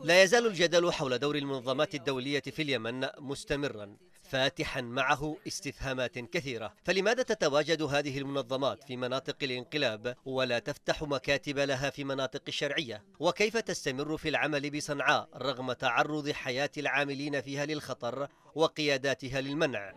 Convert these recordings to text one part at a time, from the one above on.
لا يزال الجدل حول دور المنظمات الدولية في اليمن مستمرا فاتحا معه استفهامات كثيرة. فلماذا تتواجد هذه المنظمات في مناطق الانقلاب ولا تفتح مكاتب لها في مناطق الشرعية وكيف تستمر في العمل بصنعاء رغم تعرض حياة العاملين فيها للخطر وقياداتها للمنع؟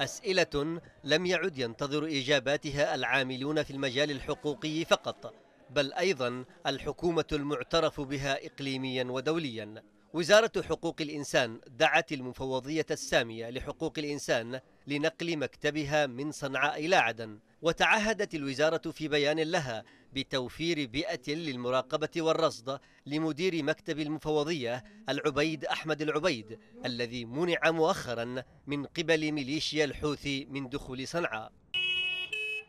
أسئلة لم يعد ينتظر إجاباتها العاملون في المجال الحقوقي فقط. بل أيضا الحكومة المعترف بها إقليميا ودوليا. وزارة حقوق الإنسان دعت المفوضية السامية لحقوق الإنسان لنقل مكتبها من صنعاء إلى عدن وتعهدت الوزارة في بيان لها بتوفير بيئة للمراقبة والرصد لمدير مكتب المفوضية العبيد أحمد العبيد الذي منع مؤخرا من قبل ميليشيا الحوثي من دخول صنعاء.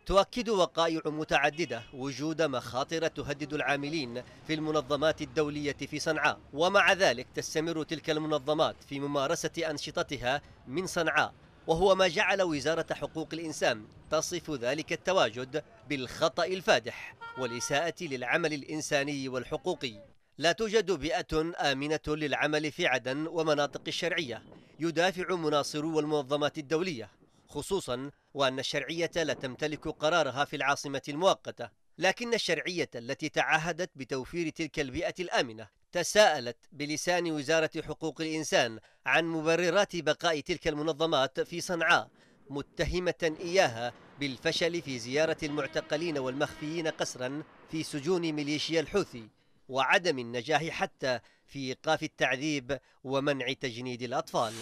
تؤكد وقائع متعددة وجود مخاطر تهدد العاملين في المنظمات الدولية في صنعاء. ومع ذلك تستمر تلك المنظمات في ممارسة أنشطتها من صنعاء. وهو ما جعل وزارة حقوق الإنسان تصف ذلك التواجد بالخطأ الفادح والإساءة للعمل الإنساني والحقوقي. لا توجد بيئة آمنة للعمل في عدن ومناطق الشرعية. يدافع مناصرو المنظمات الدولية. خصوصا وأن الشرعية لا تمتلك قرارها في العاصمة المؤقتة لكن الشرعية التي تعهدت بتوفير تلك البيئة الآمنة تساءلت بلسان وزارة حقوق الإنسان عن مبررات بقاء تلك المنظمات في صنعاء متهمة إياها بالفشل في زيارة المعتقلين والمخفيين قسرا في سجون ميليشيا الحوثي وعدم النجاح حتى في إيقاف التعذيب ومنع تجنيد الأطفال.